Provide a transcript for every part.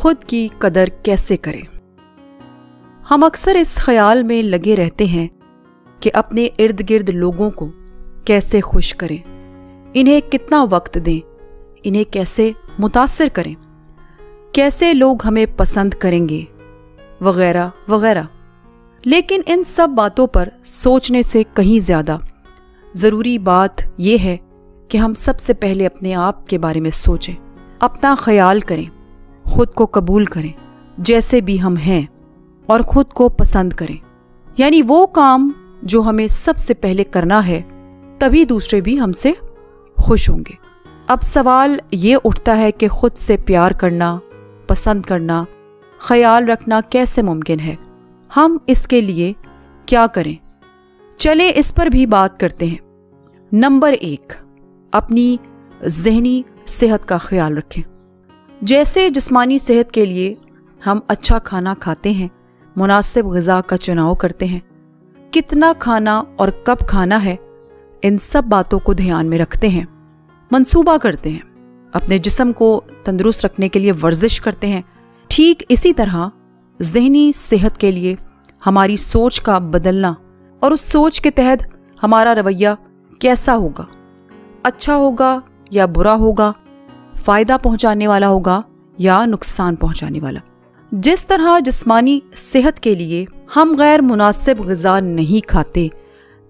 खुद की कदर कैसे करें? हम अक्सर इस ख्याल में लगे रहते हैं कि अपने इर्द गिर्द लोगों को कैसे खुश करें? इन्हें कितना वक्त दें? इन्हें कैसे मुतासर करें? कैसे लोग हमें पसंद करेंगे? वगैरह वगैरह। लेकिन इन सब बातों पर सोचने से कहीं ज़्यादा ज़रूरी बात यह है कि हम सबसे पहले अपने आप के बारे में सोचें, अपना ख्याल करें। खुद को कबूल करें, जैसे भी हम हैं, और खुद को पसंद करें। यानी वो काम जो हमें सबसे पहले करना है, तभी दूसरे भी हमसे खुश होंगे। अब सवाल ये उठता है कि खुद से प्यार करना, पसंद करना, ख्याल रखना कैसे मुमकिन है? हम इसके लिए क्या करें? चले इस पर भी बात करते हैं। नंबर एक, अपनी जहनी सेहत का ख्याल रखें। जैसे जिस्मानी सेहत के लिए हम अच्छा खाना खाते हैं, मुनासिब गज़ा का चुनाव करते हैं। कितना खाना और कब खाना है, इन सब बातों को ध्यान में रखते हैं, मंसूबा करते हैं, अपने जिस्म को तंदुरुस्त रखने के लिए वर्जिश करते हैं। ठीक इसी तरह जहनी सेहत के लिए हमारी सोच का बदलना और उस सोच के तहत हमारा रवैया कैसा होगा? अच्छा होगा या बुरा होगा? फ़ायदा पहुँचाने वाला होगा या नुकसान पहुँचाने वाला। जिस तरह जिस्मानी सेहत के लिए हम गैर मुनासिब गज़ा नहीं खाते,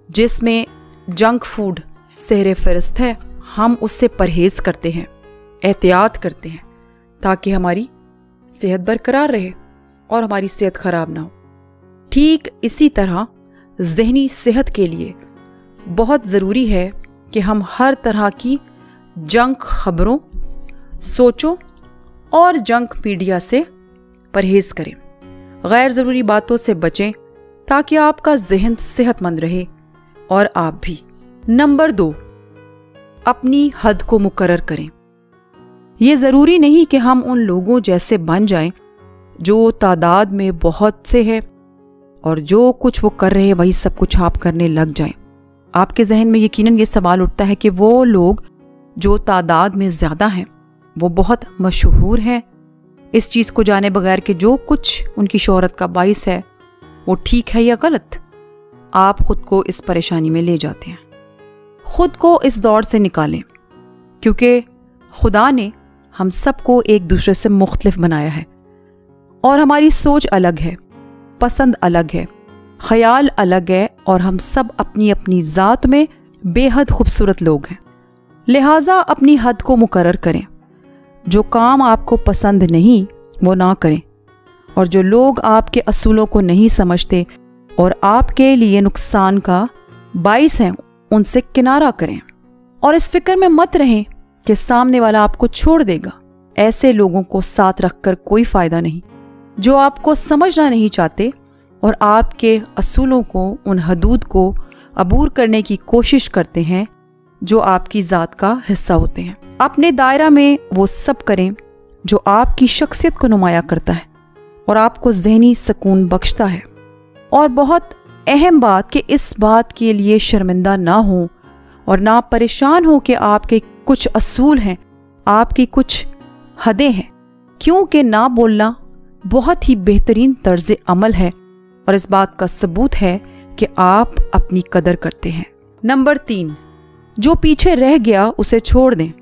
जिसमें जंक फ़ूड सहर फहरस्त है, हम उससे परहेज़ करते हैं, एहतियात करते हैं, ताकि हमारी सेहत बरकरार रहे और हमारी सेहत ख़राब ना हो। ठीक इसी तरह जहनी सेहत के लिए बहुत ज़रूरी है कि हम हर तरह की जंक खबरों सोचों और जंक मीडिया से परहेज़ करें। गैर ज़रूरी बातों से बचें ताकि आपका जहन सेहतमंद रहे और आप भी। नंबर दो, अपनी हद को मुकर करें। ये ज़रूरी नहीं कि हम उन लोगों जैसे बन जाएँ जो तादाद में बहुत से है और जो कुछ वो कर रहे हैं, वही सब कुछ आप करने लग जाएँ। आपके जहन में यकीनन ये सवाल उठता है कि वो लोग जो तादाद में ज़्यादा हैं वो बहुत मशहूर हैं। इस चीज़ को जाने बगैर कि जो कुछ उनकी शोहरत का बाइस है, वो ठीक है या गलत, आप खुद को इस परेशानी में ले जाते हैं। खुद को इस दौर से निकालें, क्योंकि खुदा ने हम सबको एक दूसरे से मुख्तलिफ़ बनाया है। और हमारी सोच अलग है, पसंद अलग है, ख्याल अलग है, और हम सब अपनी अपनी ज़ात में बेहद खूबसूरत लोग हैं। लिहाजा अपनी हद को मुकर्र करें। जो काम आपको पसंद नहीं, वो ना करें। और जो लोग आपके असूलों को नहीं समझते और आपके लिए नुकसान का बाइस हैं, उनसे किनारा करें। और इस फ़िक्र में मत रहें कि सामने वाला आपको छोड़ देगा। ऐसे लोगों को साथ रखकर कोई फ़ायदा नहीं। जो आपको समझना नहीं चाहते और आपके असूलों को, उन हदूद को अबूर करने की कोशिश करते हैं जो आपकी ज़ात का हिस्सा होते हैं। अपने दायरा में वो सब करें जो आपकी शख्सियत को नुमाया करता है और आपको जहनी सुकून बख्शता है। और बहुत अहम बात कि इस बात के लिए शर्मिंदा ना हो और ना परेशान हो कि आपके कुछ असूल हैं, आपकी कुछ हदें हैं। क्योंकि ना बोलना बहुत ही बेहतरीन तर्ज अमल है और इस बात का सबूत है कि आप अपनी कदर करते हैं। नंबर तीन जो पीछे रह गया उसे छोड़ दें।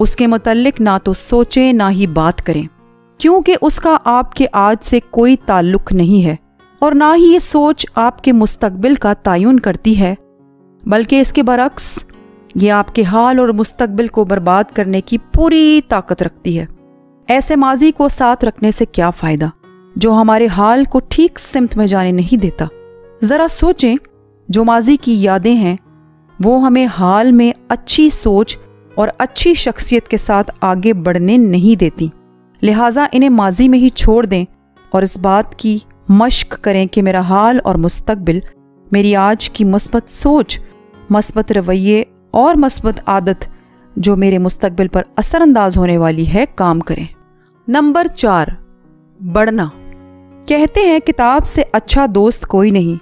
उसके मुतलक ना तो सोचें, ना ही बात करें। क्योंकि उसका आपके आज से कोई ताल्लुक नहीं है, और ना ही ये सोच आपके मुस्तकबिल का तयन करती है। बल्कि इसके बरक्स, ये आपके हाल और मुस्तकबिल को बर्बाद करने की पूरी ताकत रखती है। ऐसे माजी को साथ रखने से क्या फ़ायदा, जो हमारे हाल को ठीक सिमत में जाने नहीं देता। ज़रा सोचें, जो माजी की यादें हैं वो हमें हाल में अच्छी सोच और अच्छी शख्सियत के साथ आगे बढ़ने नहीं देती। लिहाजा इन्हें माजी में ही छोड़ दें और इस बात की मश्क करें कि मेरा हाल और मुस्तकबिल, मेरी आज की मस्बत सोच, मस्बत रवैये और मस्बत आदत जो मेरे मुस्तकबिल पर असरअंदाज होने वाली है, काम करें। नंबर चार, बढ़ना। कहते हैं, किताब से अच्छा दोस्त कोई नहीं,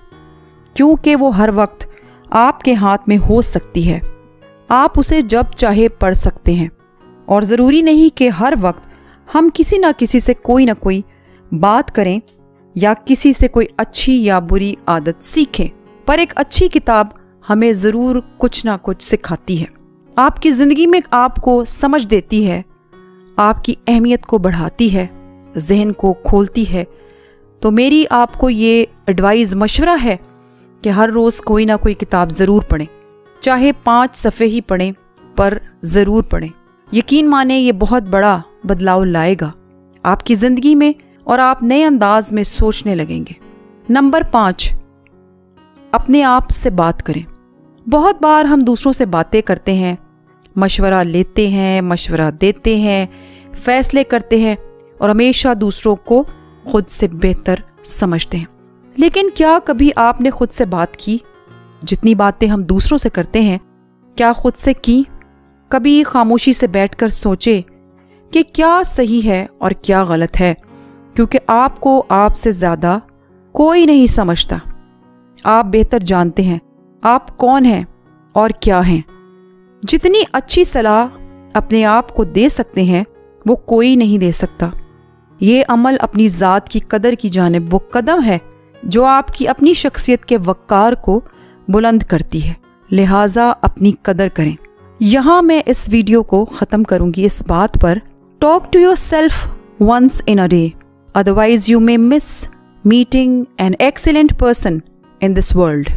क्योंकि वो हर वक्त आपके हाथ में हो सकती है। आप उसे जब चाहे पढ़ सकते हैं। और ज़रूरी नहीं कि हर वक्त हम किसी ना किसी से कोई ना कोई बात करें या किसी से कोई अच्छी या बुरी आदत सीखें। पर एक अच्छी किताब हमें ज़रूर कुछ ना कुछ सिखाती है। आपकी ज़िंदगी में आपको समझ देती है, आपकी अहमियत को बढ़ाती है, जहन को खोलती है। तो मेरी आपको ये एडवाइस मशवरा है कि हर रोज़ कोई ना कोई किताब ज़रूर पढ़ें। चाहे पाँच सफ़े ही पढ़ें, पर ज़रूर पढ़ें। यकीन माने ये बहुत बड़ा बदलाव लाएगा। आपकी ज़िंदगी में और आप नए अंदाज में सोचने लगेंगे। नंबर पाँच, अपने आप से बात करें। बहुत बार हम दूसरों से बातें करते हैं, मशवरा लेते हैं, मशवरा देते हैं, फैसले करते हैं और हमेशा दूसरों को खुद से बेहतर समझते हैं। लेकिन क्या कभी आपने खुद से बात की? जितनी बातें हम दूसरों से करते हैं, क्या खुद से की? कभी खामोशी से बैठकर सोचे कि क्या सही है और क्या गलत है, क्योंकि आपको आपसे ज़्यादा कोई नहीं समझता। आप बेहतर जानते हैं, आप कौन हैं और क्या हैं। जितनी अच्छी सलाह अपने आप को दे सकते हैं, वो कोई नहीं दे सकता। ये अमल अपनी ज़ात की कदर की जानब, वो कदम है। जो आपकी अपनी शख्सियत के वक़ार को बुलंद करती है। लिहाजा अपनी कदर करें। यहाँ मैं इस वीडियो को ख़त्म करूँगी इस बात पर। Talk to yourself once in a day otherwise you may miss meeting an excellent person in this world.